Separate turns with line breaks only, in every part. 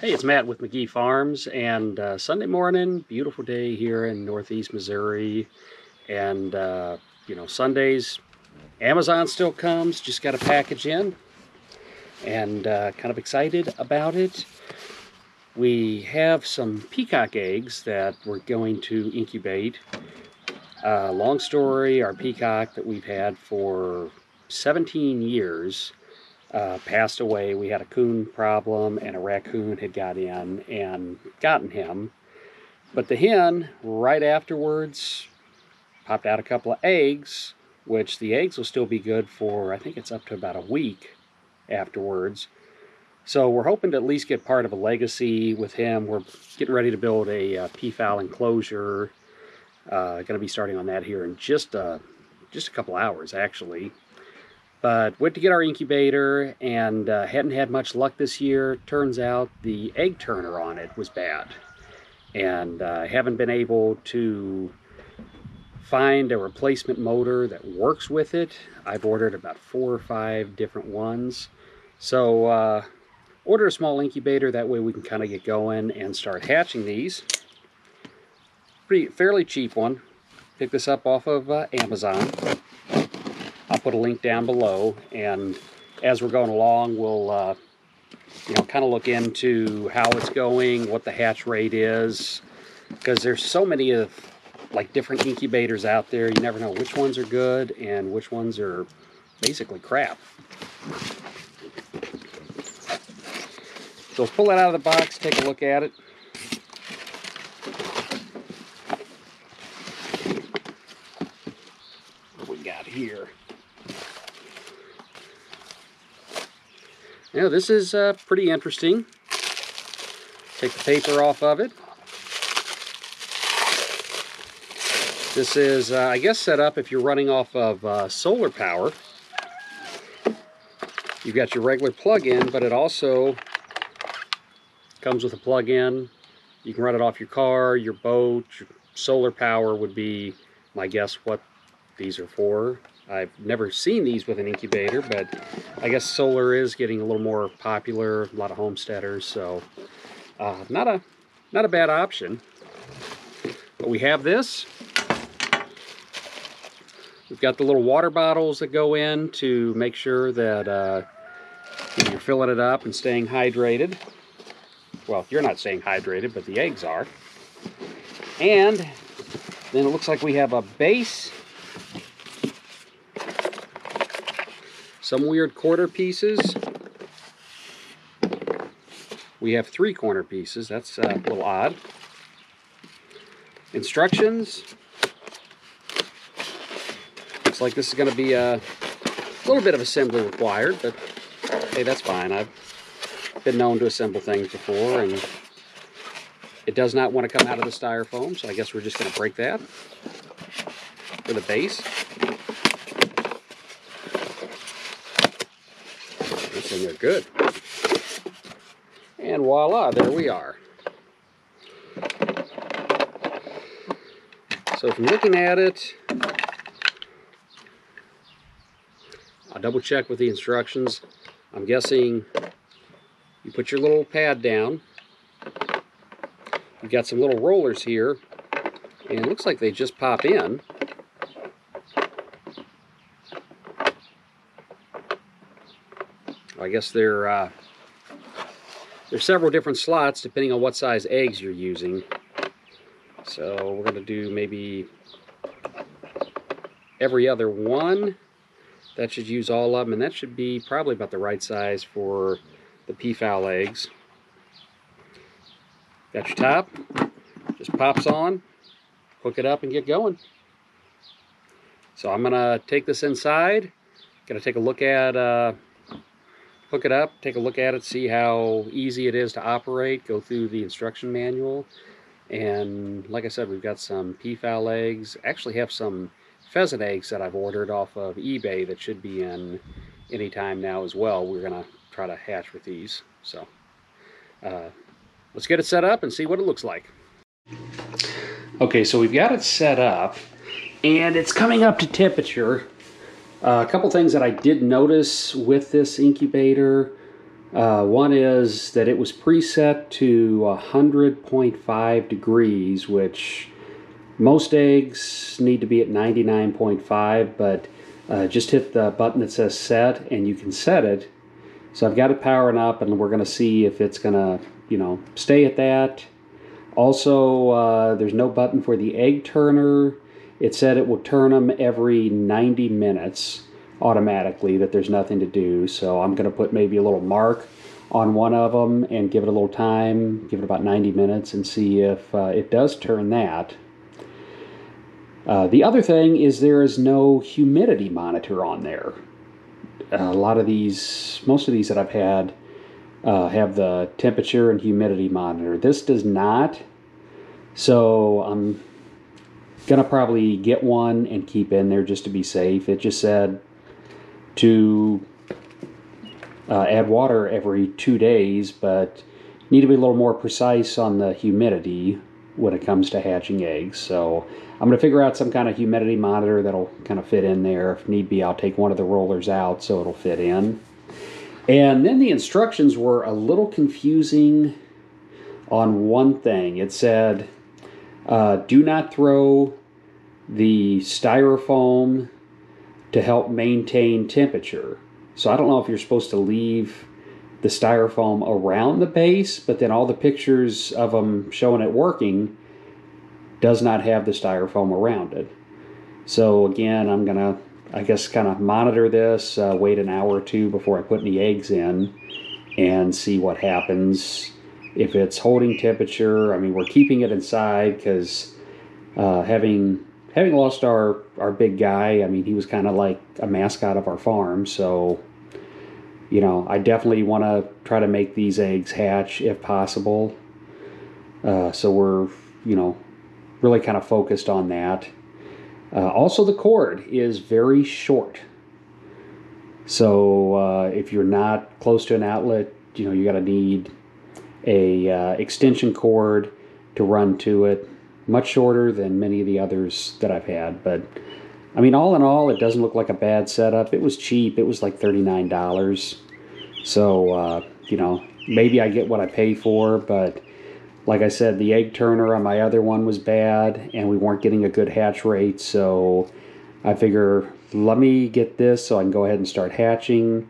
Hey, it's Matt with Magee Farms, and uh, Sunday morning, beautiful day here in Northeast Missouri, and uh, you know Sundays, Amazon still comes. Just got a package in, and uh, kind of excited about it. We have some peacock eggs that we're going to incubate. Uh, long story, our peacock that we've had for 17 years uh, passed away. We had a coon problem, and a raccoon had got in and gotten him. But the hen, right afterwards, popped out a couple of eggs, which the eggs will still be good for, I think it's up to about a week afterwards. So we're hoping to at least get part of a legacy with him. We're getting ready to build a uh, peafowl enclosure. Uh, going to be starting on that here in just uh, just a couple hours, actually. But went to get our incubator and uh, hadn't had much luck this year. Turns out the egg turner on it was bad. And I uh, haven't been able to find a replacement motor that works with it. I've ordered about four or five different ones. So uh, order a small incubator, that way we can kind of get going and start hatching these. Pretty fairly cheap one. Pick this up off of uh, Amazon. Put a link down below and as we're going along we'll uh, you know kind of look into how it's going, what the hatch rate is because there's so many of like different incubators out there you never know which ones are good and which ones are basically crap. So let's pull that out of the box, take a look at it. What we got here? Now this is uh, pretty interesting. Take the paper off of it. This is, uh, I guess, set up if you're running off of uh, solar power. You've got your regular plug-in, but it also comes with a plug-in. You can run it off your car, your boat, your solar power would be, my guess, what these are for. I've never seen these with an incubator, but I guess solar is getting a little more popular. A lot of homesteaders, so uh, not a not a bad option. But we have this. We've got the little water bottles that go in to make sure that uh, you're filling it up and staying hydrated. Well, you're not staying hydrated, but the eggs are. And then it looks like we have a base Some weird quarter pieces. We have three corner pieces. That's uh, a little odd. Instructions. Looks like this is going to be a little bit of assembly required, but hey, that's fine. I've been known to assemble things before, and it does not want to come out of the styrofoam, so I guess we're just going to break that for the base. And they're good. And voila, there we are. So from looking at it, I'll double check with the instructions. I'm guessing you put your little pad down. You've got some little rollers here, and it looks like they just pop in. I guess there uh, there's several different slots depending on what size eggs you're using. So we're going to do maybe every other one. That should use all of them, and that should be probably about the right size for the peafowl eggs. Got your top, just pops on, hook it up and get going. So I'm going to take this inside, to take a look at uh, hook it up, take a look at it, see how easy it is to operate, go through the instruction manual. And like I said, we've got some peafowl eggs. Actually have some pheasant eggs that I've ordered off of eBay that should be in any time now as well. We're going to try to hatch with these. So uh, let's get it set up and see what it looks like. Okay, so we've got it set up and it's coming up to temperature uh, a couple things that I did notice with this incubator. Uh, one is that it was preset to 100.5 degrees, which most eggs need to be at 99.5, but uh, just hit the button that says set and you can set it. So I've got it powering up and we're going to see if it's going to, you know, stay at that. Also, uh, there's no button for the egg turner. It said it will turn them every 90 minutes automatically, that there's nothing to do. So I'm going to put maybe a little mark on one of them and give it a little time, give it about 90 minutes and see if uh, it does turn that. Uh, the other thing is there is no humidity monitor on there. A lot of these, most of these that I've had, uh, have the temperature and humidity monitor. This does not, so I'm gonna probably get one and keep in there just to be safe. It just said to uh, add water every two days, but need to be a little more precise on the humidity when it comes to hatching eggs. So I'm going to figure out some kind of humidity monitor that'll kind of fit in there. If need be, I'll take one of the rollers out so it'll fit in. And then the instructions were a little confusing on one thing. It said, uh, do not throw the styrofoam to help maintain temperature. So I don't know if you're supposed to leave the styrofoam around the base, but then all the pictures of them showing it working does not have the styrofoam around it. So again, I'm gonna, I guess, kind of monitor this, uh, wait an hour or two before I put any eggs in, and see what happens. If it's holding temperature, I mean, we're keeping it inside because uh, having having lost our our big guy, I mean, he was kind of like a mascot of our farm, so you know, I definitely want to try to make these eggs hatch if possible. Uh, so we're, you know, really kind of focused on that. Uh, also, the cord is very short. So uh, if you're not close to an outlet, you know, you got to need a uh, extension cord to run to it. Much shorter than many of the others that I've had, but I mean, all in all, it doesn't look like a bad setup. It was cheap. It was like $39. So, uh, you know, maybe I get what I pay for, but like I said, the egg turner on my other one was bad, and we weren't getting a good hatch rate. So I figure, let me get this so I can go ahead and start hatching,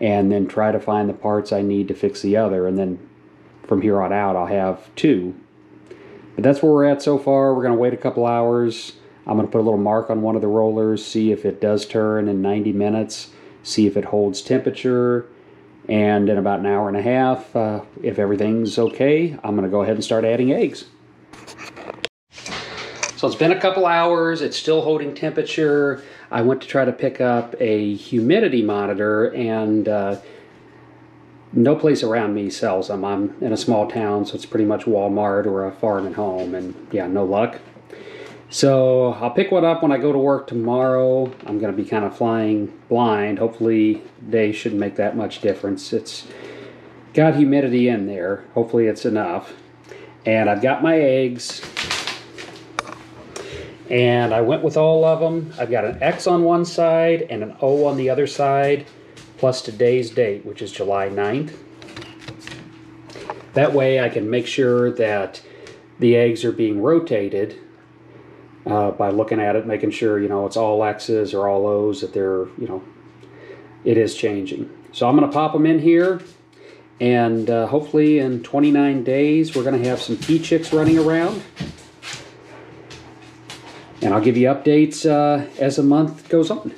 and then try to find the parts I need to fix the other. And then from here on out, I'll have two. But that's where we're at so far. We're going to wait a couple hours I'm going to put a little mark on one of the rollers, see if it does turn in 90 minutes, see if it holds temperature, and in about an hour and a half, uh, if everything's okay, I'm going to go ahead and start adding eggs. So it's been a couple hours, it's still holding temperature. I went to try to pick up a humidity monitor and uh, no place around me sells them. I'm in a small town, so it's pretty much Walmart or a farm and home, and yeah, no luck. So I'll pick one up when I go to work tomorrow. I'm going to be kind of flying blind. Hopefully day shouldn't make that much difference. It's got humidity in there. Hopefully it's enough. And I've got my eggs. And I went with all of them. I've got an X on one side and an O on the other side, plus today's date, which is July 9th. That way I can make sure that the eggs are being rotated uh, by looking at it, making sure you know it's all X's or all O's that they're you know it is changing. So I'm going to pop them in here, and uh, hopefully in 29 days we're going to have some pea chicks running around, and I'll give you updates uh, as the month goes on.